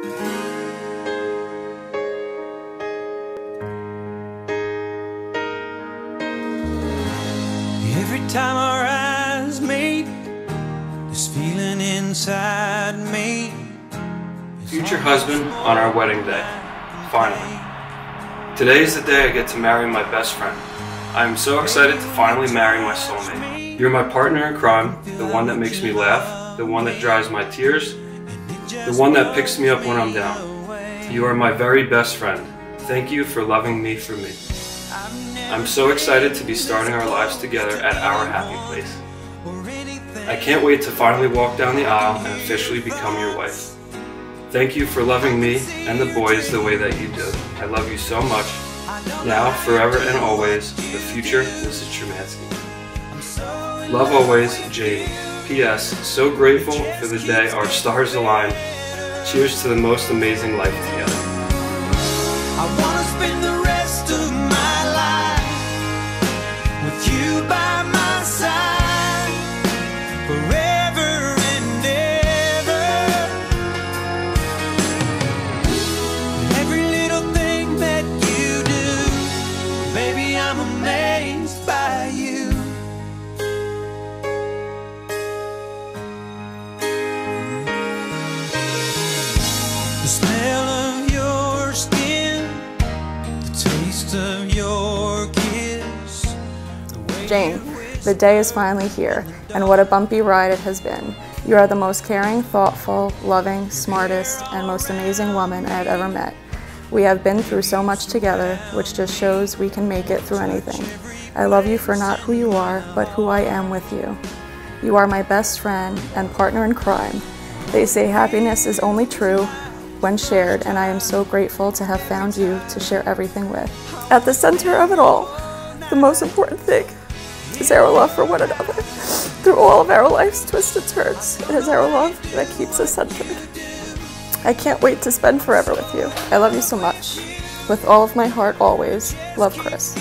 Every time our eyes meet, this feeling inside me. Future husband on our wedding day. Finally. Today is the day I get to marry my best friend. I am so excited to finally marry my soulmate. You're my partner in crime, the one that makes me laugh, the one that dries my tears, the one that picks me up when I'm down. You are my very best friend. Thank you for loving me for me. I'm so excited to be starting our lives together at our happy place. I can't wait to finally walk down the aisle and officially become your wife. Thank you for loving me and the boys the way that you do. I love you so much. Now, forever and always, the future Mrs. Trumansky. Love always, Jane. P.S. So grateful for the day our stars align. Cheers to the most amazing life together. The smell of your skin, the taste of your kiss. Jane, the day is finally here, and what a bumpy ride it has been. You are the most caring, thoughtful, loving, smartest, and most amazing woman I have ever met. We have been through so much together, which just shows we can make it through anything. I love you for not who you are, but who I am with you. You are my best friend and partner in crime. They say happiness is only true when shared, and I am so grateful to have found you to share everything with. At the center of it all, the most important thing is our love for one another. Through all of our life's twists and turns, it is our love that keeps us centered. I can't wait to spend forever with you. I love you so much. With all of my heart, always. Love, Chris.